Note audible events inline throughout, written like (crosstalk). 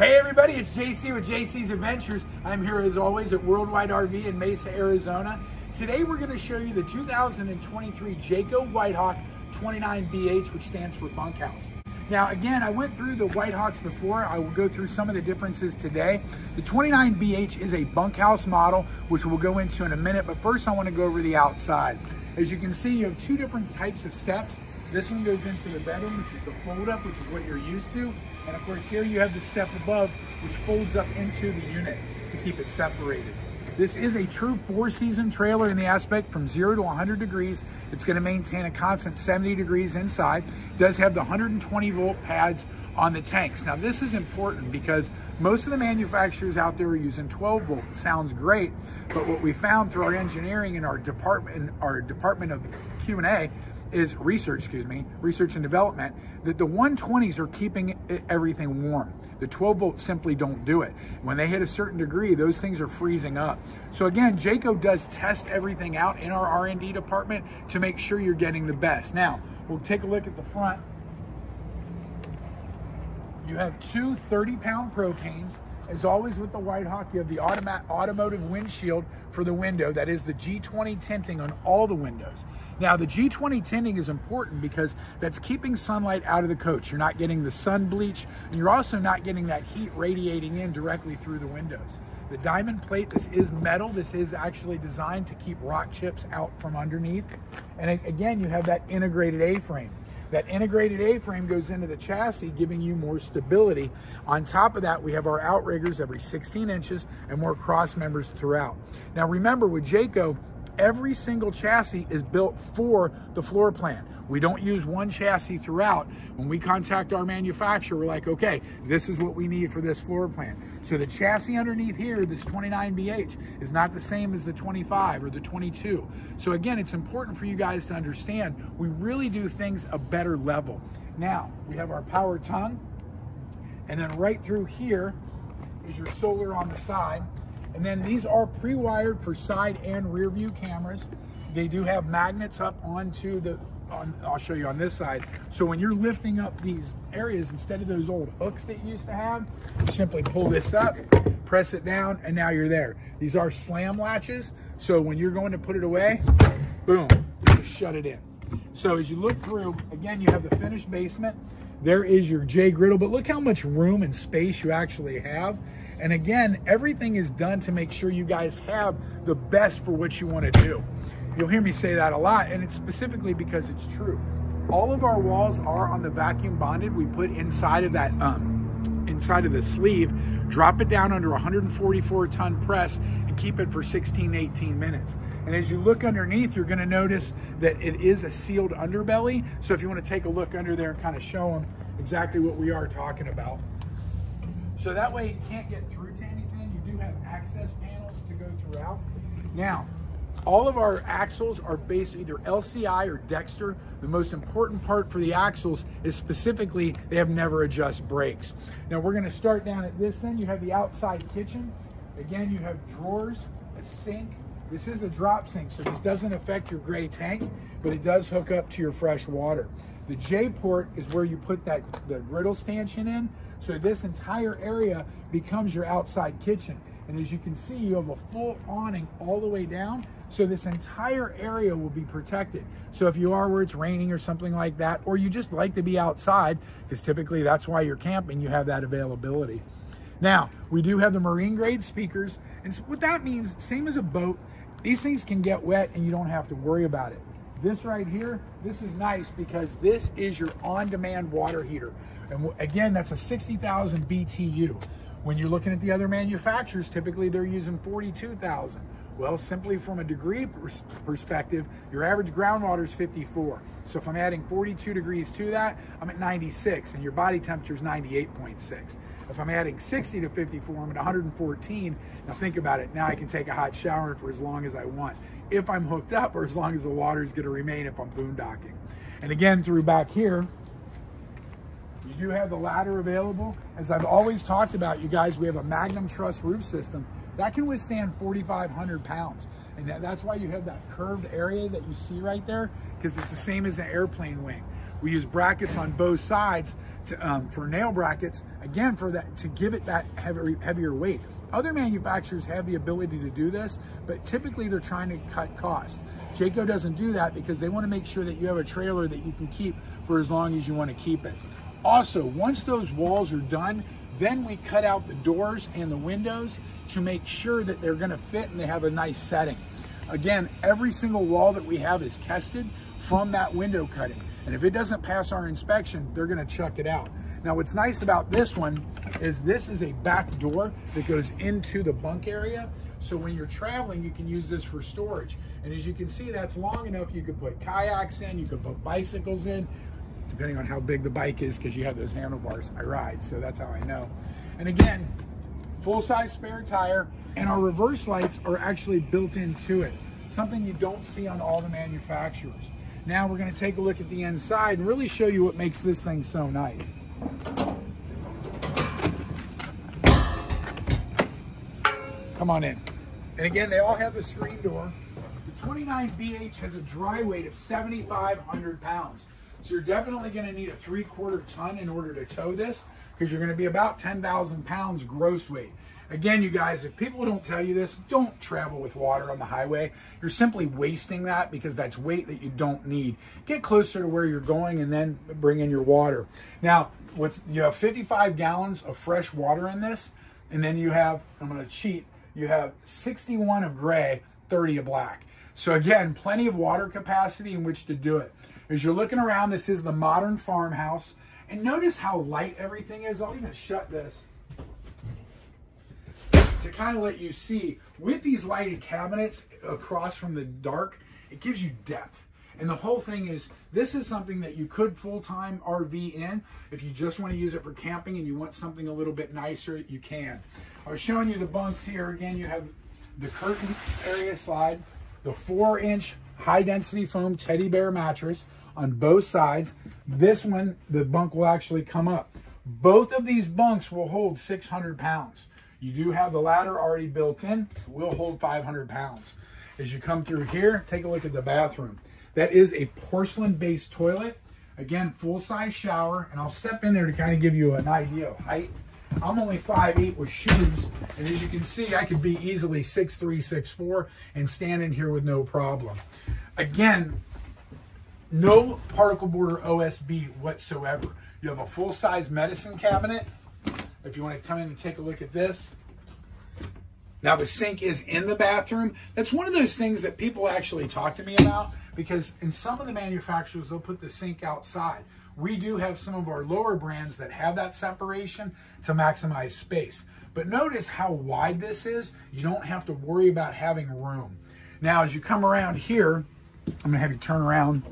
Hey everybody, it's JC with JC's Adventures. I'm here as always at Worldwide RV in Mesa, Arizona. Today we're going to show you the 2023 Jayco Whitehawk 29BH, which stands for bunkhouse. Now again, I went through the Whitehawks before. I will go through some of the differences today. The 29BH is a bunkhouse model, which we'll go into in a minute, but first I want to go over the outside. As you can see, you have two different types of steps. This one goes into the bedroom, which is the fold up, which is what you're used to. And of course here you have the step above, which folds up into the unit to keep it separated. This is a true four season trailer in the aspect from zero to 100 degrees. It's gonna maintain a constant 70 degrees inside. It does have the 120 volt pads on the tanks. Now this is important because most of the manufacturers out there are using 12 volt. Sounds great, but what we found through our engineering and our department, our department of Q&A is research, excuse me, research and development, that the 120s are keeping everything warm. The 12 volts simply don't do it. When they hit a certain degree, those things are freezing up. So again, Jayco does test everything out in our R&D department to make sure you're getting the best. Now, we'll take a look at the front. You have two 30 pound propanes as always with the Whitehawk, you have the automotive windshield for the window. That is the G20 tinting on all the windows. Now the G20 tinting is important because that's keeping sunlight out of the coach. You're not getting the sun bleach and you're also not getting that heat radiating in directly through the windows. The diamond plate, this is metal. This is actually designed to keep rock chips out from underneath. And again, you have that integrated A-frame. That integrated A-frame goes into the chassis, giving you more stability. On top of that, we have our outriggers every 16 inches and more cross members throughout. Now remember, with Jayco, every single chassis is built for the floor plan. We don't use one chassis throughout. When we contact our manufacturer, we're like, okay, this is what we need for this floor plan. So the chassis underneath here, this 29BH, is not the same as the 25 or the 22. So again, it's important for you guys to understand, we really do things a better level. Now, we have our power tongue, and then right through here is your solar on the side. And then these are pre-wired for side and rear view cameras. They do have magnets up onto the on, I'll show you on this side. So when you're lifting up these areas, instead of those old hooks that you used to have, you simply pull this up, press it down, and now you're there. These are slam latches. So when you're going to put it away, boom, shut it in. So as you look through, again, you have the finished basement. There is your J griddle, but look how much room and space you actually have. And again, everything is done to make sure you guys have the best for what you want to do. You'll hear me say that a lot, and it's specifically because it's true. All of our walls are on the vacuum bonded. We put inside of that, um, inside of the sleeve, drop it down under 144 ton press, and keep it for 16, 18 minutes. And as you look underneath, you're gonna notice that it is a sealed underbelly. So if you wanna take a look under there and kind of show them exactly what we are talking about. So that way you can't get through to anything. You do have access panels to go throughout. Now, all of our axles are based either LCI or Dexter. The most important part for the axles is specifically they have Nev-R-Adjust brakes. Now we're gonna start down at this end. You have the outside kitchen. Again, you have drawers, a sink. This is a drop sink, so this doesn't affect your gray tank, but it does hook up to your fresh water. The J port is where you put that the griddle stanchion in. So this entire area becomes your outside kitchen. And as you can see, you have a full awning all the way down. So this entire area will be protected. So if you are where it's raining or something like that, or you just like to be outside, because typically that's why you're camping, you have that availability. Now, we do have the marine grade speakers. And what that means, same as a boat, these things can get wet and you don't have to worry about it. This right here, this is nice because this is your on-demand water heater. And again, that's a 60,000 BTU. When you're looking at the other manufacturers, typically they're using 42,000. Well, simply from a degree pers perspective, your average groundwater is 54. So if I'm adding 42 degrees to that, I'm at 96 and your body temperature is 98.6. If I'm adding 60 to 54, I'm at 114. Now think about it. Now I can take a hot shower for as long as I want. If I'm hooked up or as long as the water is gonna remain if I'm boondocking. And again, through back here, you do have the ladder available. As I've always talked about, you guys, we have a Magnum Truss roof system that can withstand 4,500 pounds. And that, that's why you have that curved area that you see right there, because it's the same as an airplane wing. We use brackets on both sides to, um, for nail brackets, again, for that to give it that heavier, heavier weight. Other manufacturers have the ability to do this, but typically they're trying to cut cost. Jayco doesn't do that because they want to make sure that you have a trailer that you can keep for as long as you want to keep it. Also, once those walls are done, then we cut out the doors and the windows to make sure that they're gonna fit and they have a nice setting. Again, every single wall that we have is tested from that window cutting. And if it doesn't pass our inspection, they're gonna chuck it out. Now, what's nice about this one is this is a back door that goes into the bunk area. So when you're traveling, you can use this for storage. And as you can see, that's long enough. You could put kayaks in, you could put bicycles in, depending on how big the bike is, because you have those handlebars. I ride, so that's how I know. And again, full-size spare tire, and our reverse lights are actually built into it. Something you don't see on all the manufacturers. Now we're gonna take a look at the inside and really show you what makes this thing so nice. Come on in. And again, they all have the screen door. The 29BH has a dry weight of 7,500 pounds. So you're definitely gonna need a three quarter ton in order to tow this because you're gonna be about 10,000 pounds gross weight. Again, you guys, if people don't tell you this, don't travel with water on the highway. You're simply wasting that because that's weight that you don't need. Get closer to where you're going and then bring in your water. Now, what's you have 55 gallons of fresh water in this, and then you have, I'm gonna cheat, you have 61 of gray, 30 of black. So again, plenty of water capacity in which to do it. As you're looking around, this is the modern farmhouse. And notice how light everything is. I'll even shut this to kind of let you see. With these lighted cabinets across from the dark, it gives you depth. And the whole thing is, this is something that you could full-time RV in. If you just want to use it for camping and you want something a little bit nicer, you can. I was showing you the bunks here. Again, you have the curtain area slide, the four inch high density foam teddy bear mattress on both sides. This one, the bunk will actually come up. Both of these bunks will hold 600 pounds. You do have the ladder already built in, will hold 500 pounds. As you come through here, take a look at the bathroom. That is a porcelain based toilet. Again, full size shower, and I'll step in there to kind of give you an idea of height. I'm only 5'8 with shoes, and as you can see, I could be easily 6'3", 6'4", and stand in here with no problem. Again, no particle boarder OSB whatsoever. You have a full-size medicine cabinet. If you want to come in and take a look at this. Now the sink is in the bathroom. That's one of those things that people actually talk to me about because in some of the manufacturers, they'll put the sink outside. We do have some of our lower brands that have that separation to maximize space. But notice how wide this is. You don't have to worry about having room. Now, as you come around here, I'm gonna have you turn around.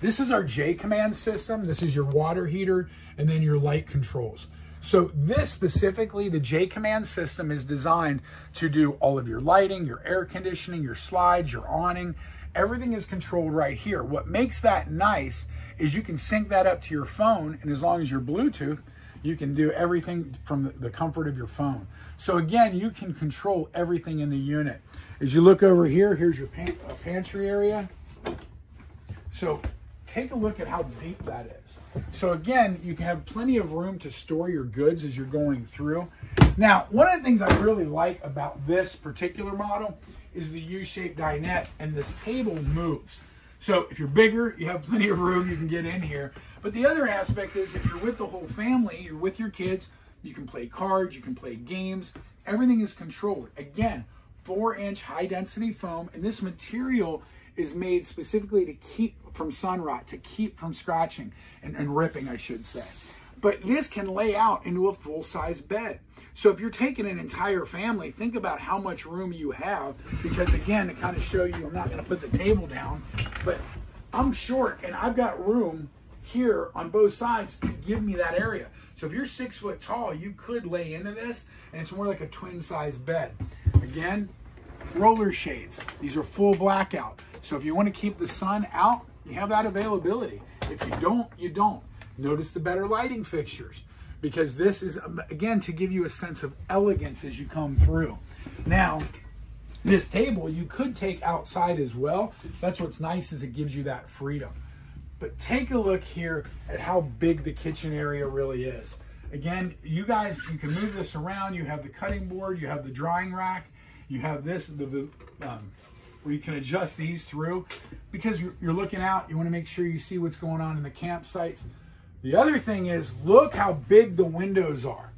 This is our JayCOMMAND system. This is your water heater and then your light controls. So this specifically, the JayCOMMAND system is designed to do all of your lighting, your air conditioning, your slides, your awning, everything is controlled right here. What makes that nice is you can sync that up to your phone and as long as you're Bluetooth, you can do everything from the comfort of your phone. So again, you can control everything in the unit. As you look over here, here's your uh, pantry area. So take a look at how deep that is. So again, you can have plenty of room to store your goods as you're going through. Now, one of the things I really like about this particular model is the U-shaped dinette and this table moves. So if you're bigger, you have plenty of room, you can get in here. But the other aspect is if you're with the whole family, you're with your kids, you can play cards, you can play games, everything is controlled. Again, four inch high density foam, and this material is made specifically to keep from sun rot, to keep from scratching and, and ripping, I should say. But this can lay out into a full size bed. So if you're taking an entire family, think about how much room you have. Because again, to kind of show you, I'm not going to put the table down, but I'm short and I've got room here on both sides to give me that area. So if you're six foot tall, you could lay into this and it's more like a twin size bed. Again, roller shades. These are full blackout. So if you want to keep the sun out, you have that availability. If you don't, you don't. Notice the better lighting fixtures because this is, again, to give you a sense of elegance as you come through. Now, this table you could take outside as well. That's what's nice is it gives you that freedom. But take a look here at how big the kitchen area really is. Again, you guys, you can move this around. You have the cutting board, you have the drying rack, you have this, the um, where you can adjust these through. Because you're looking out, you want to make sure you see what's going on in the campsites. The other thing is, look how big the windows are.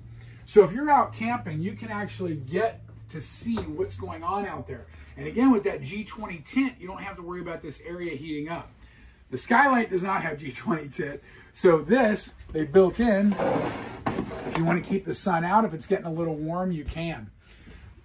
So if you're out camping, you can actually get to see what's going on out there. And again, with that G20 tent, you don't have to worry about this area heating up. The skylight does not have (laughs) G20 tint. So this, they built in. If you want to keep the sun out, if it's getting a little warm, you can.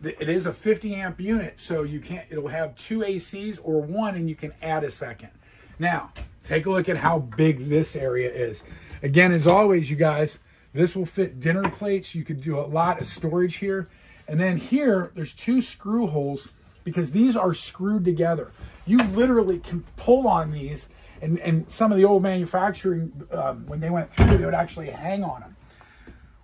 It is a 50 amp unit, so you can't, it'll have two ACs or one and you can add a second. Now, take a look at how big this area is. Again, as always, you guys, this will fit dinner plates. You could do a lot of storage here. And then here, there's two screw holes because these are screwed together. You literally can pull on these and, and some of the old manufacturing, um, when they went through, they would actually hang on them.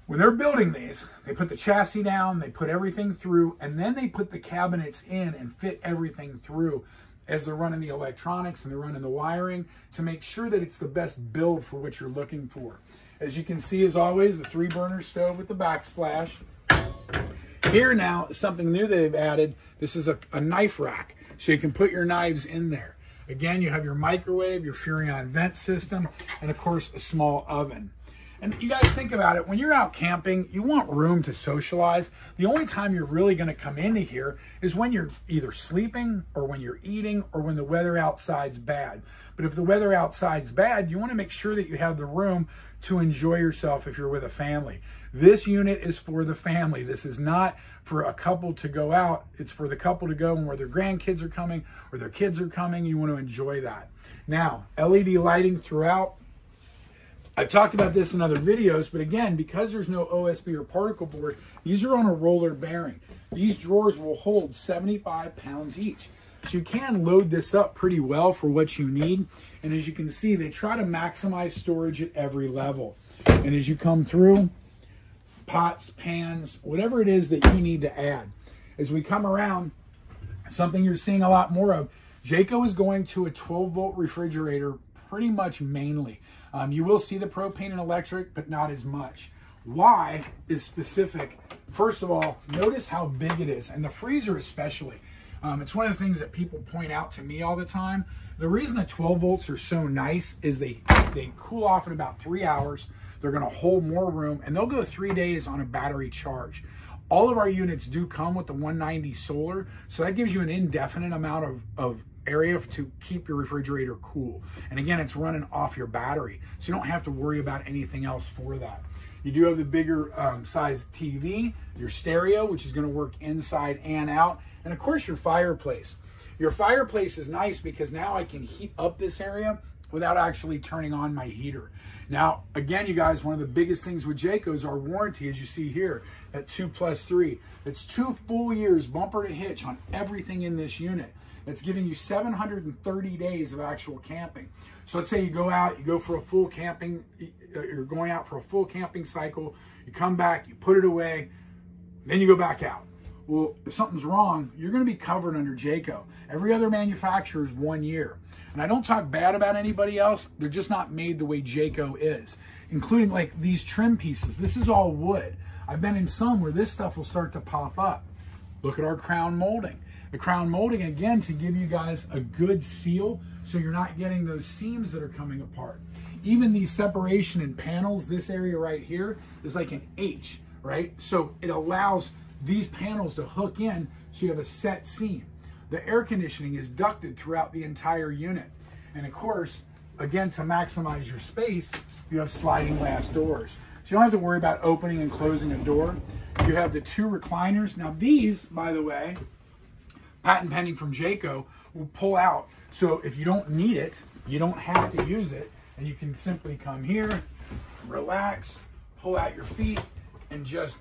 When they're building these, they put the chassis down, they put everything through, and then they put the cabinets in and fit everything through as they're running the electronics and they're running the wiring to make sure that it's the best build for what you're looking for. As you can see, as always, the three burner stove with the backsplash. Here now, is something new they've added, this is a, a knife rack. So you can put your knives in there. Again, you have your microwave, your Furrion vent system, and of course, a small oven. And you guys think about it, when you're out camping, you want room to socialize. The only time you're really going to come into here is when you're either sleeping or when you're eating or when the weather outside's bad. But if the weather outside's bad, you want to make sure that you have the room to enjoy yourself if you're with a family. This unit is for the family. This is not for a couple to go out. It's for the couple to go and where their grandkids are coming or their kids are coming. You want to enjoy that. Now, LED lighting throughout. I've talked about this in other videos, but again, because there's no OSB or particle board, these are on a roller bearing. These drawers will hold 75 pounds each. So you can load this up pretty well for what you need. And as you can see, they try to maximize storage at every level. And as you come through, pots, pans, whatever it is that you need to add. As we come around, something you're seeing a lot more of, Jayco is going to a 12 volt refrigerator pretty much mainly. Um, you will see the propane and electric, but not as much. Why is specific. First of all, notice how big it is, and the freezer especially. Um, it's one of the things that people point out to me all the time. The reason the 12 volts are so nice is they, they cool off in about three hours. They're going to hold more room, and they'll go three days on a battery charge. All of our units do come with the 190 solar, so that gives you an indefinite amount of, of area to keep your refrigerator cool. And again, it's running off your battery, so you don't have to worry about anything else for that. You do have the bigger um, size TV, your stereo, which is going to work inside and out, and of course your fireplace. Your fireplace is nice because now I can heat up this area without actually turning on my heater. Now, again, you guys, one of the biggest things with Jayco is our warranty, as you see here, at 2 plus 3. It's two full years bumper to hitch on everything in this unit. That's giving you 730 days of actual camping. So let's say you go out, you go for a full camping, uh, you're going out for a full camping cycle, you come back, you put it away, then you go back out. Well, if something's wrong, you're going to be covered under Jayco. Every other manufacturer is one year. And I don't talk bad about anybody else. They're just not made the way Jayco is, including like these trim pieces. This is all wood. I've been in some where this stuff will start to pop up. Look at our crown molding. The crown molding, again, to give you guys a good seal so you're not getting those seams that are coming apart. Even these separation in panels, this area right here is like an H, right? So it allows these panels to hook in so you have a set seam. The air conditioning is ducted throughout the entire unit. And of course, again, to maximize your space, you have sliding glass doors. So you don't have to worry about opening and closing a door. You have the two recliners. Now these, by the way, patent pending from Jayco, will pull out. So if you don't need it, you don't have to use it. And you can simply come here, relax, pull out your feet, and just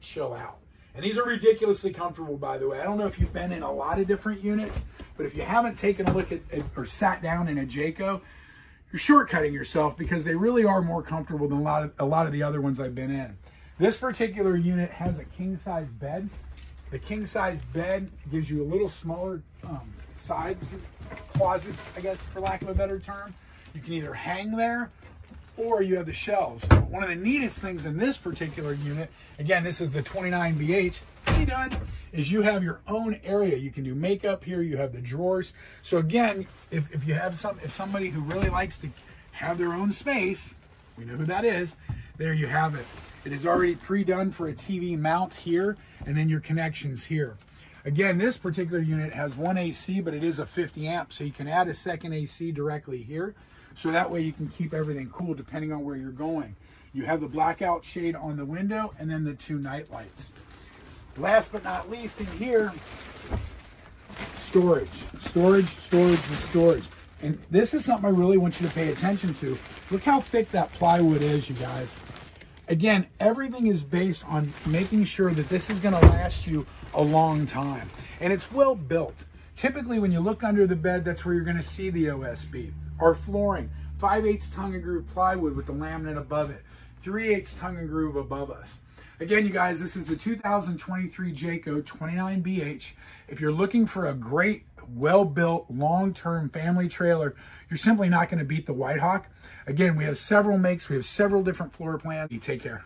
chill out. And these are ridiculously comfortable, by the way. I don't know if you've been in a lot of different units, but if you haven't taken a look at or sat down in a Jayco, you're shortcutting yourself because they really are more comfortable than a lot of, a lot of the other ones I've been in. This particular unit has a king size bed. The king size bed gives you a little smaller um, side closet, I guess, for lack of a better term. You can either hang there or you have the shelves. One of the neatest things in this particular unit, again, this is the 29BH, hey done, is you have your own area. You can do makeup here, you have the drawers. So again, if, if you have some, if somebody who really likes to have their own space, we know who that is, there you have it. It is already pre-done for a TV mount here, and then your connections here. Again, this particular unit has one AC, but it is a 50 amp, so you can add a second AC directly here. So that way you can keep everything cool depending on where you're going. You have the blackout shade on the window and then the two night lights. Last but not least in here, storage, storage, storage, and storage. And this is something I really want you to pay attention to. Look how thick that plywood is, you guys. Again, everything is based on making sure that this is gonna last you a long time. And it's well built. Typically, when you look under the bed, that's where you're gonna see the OSB. Our flooring, 5 8 tongue and groove plywood with the laminate above it, 3 8 tongue and groove above us. Again, you guys, this is the 2023 Jayco 29BH. If you're looking for a great, well-built, long-term family trailer, you're simply not going to beat the White Hawk. Again, we have several makes. We have several different floor plans. You take care.